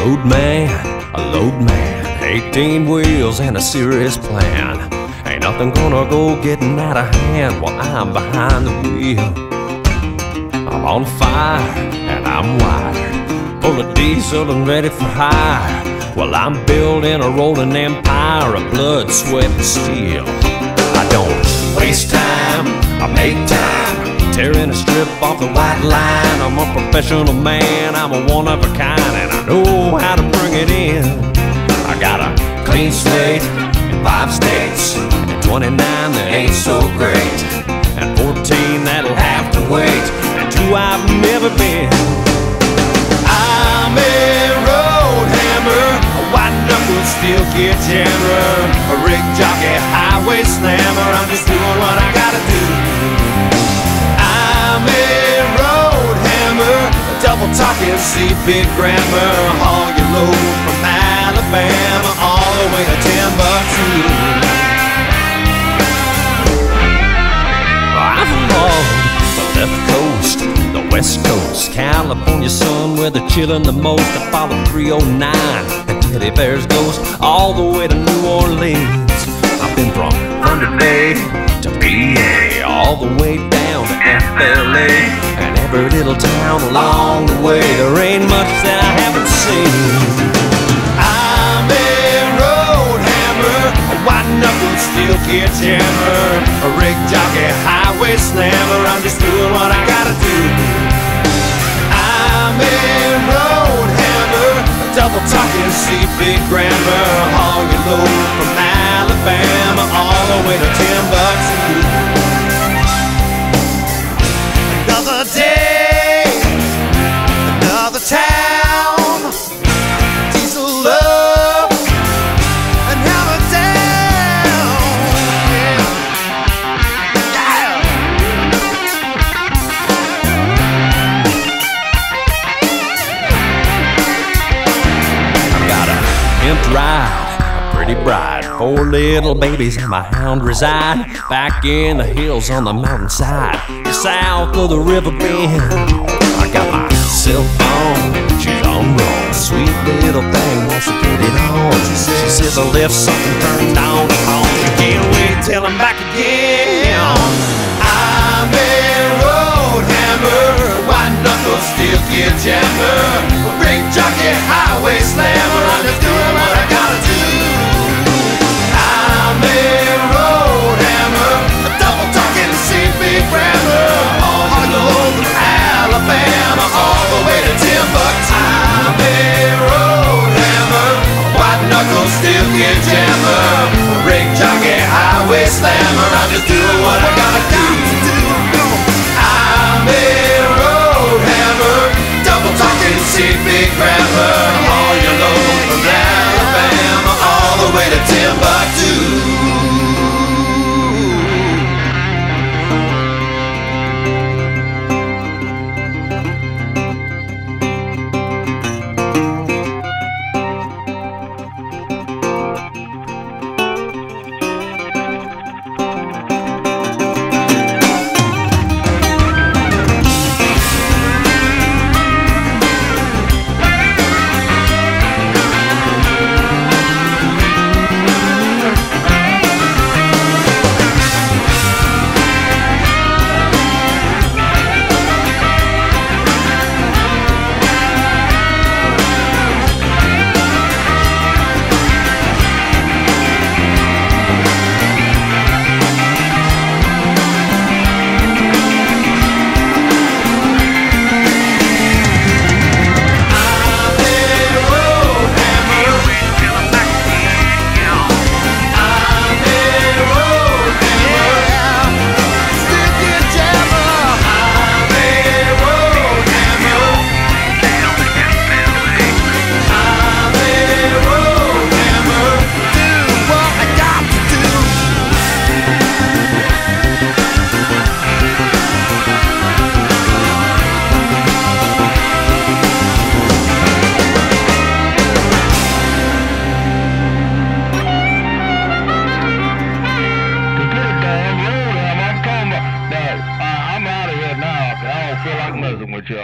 road man, a load man, 18 wheels and a serious plan. Ain't nothing gonna go getting out of hand while I'm behind the wheel. I'm on fire and I'm wired, full of diesel and ready for hire. While I'm building a rolling empire of blood, sweat, and steel. I don't waste time, I make time. Tearing a strip off the white line. I'm a professional man, I'm a one of a kind, and I know how to bring it in. I got a clean slate in five states, and 29 that ain't so great, and 14 that'll have to wait, and two I've never been. I'm a road hammer, a white knuckle steel kid jammer, a rig jockey, highway slammer. I'm just doing what I gotta talking, see big grammar, haul your load from Alabama all the way to Timbuktu. I've the coast, the west coast, California sun where they're chilling the most. I follow 309 and Teddy Bear's ghost all the way to New Orleans. I've been from Thunder Bay to PA, all the way down FLA, and every little town along the way. There ain't much that I haven't seen. I'm a road hammer, a white knuckle steel kid jammer, a rig jockey, highway slammer. I'm just Another day, another town, diesel love, and hammer down. Yeah. Yeah. I've got a pimped ride, pretty bride, four little babies, and my hound reside back in the hills on the mountainside, south of the river bend. I got my cell phone, she's on roll, sweet little thing wants to get it on. She says, she says I left something turned on. I can't wait till I'm back again. 我叫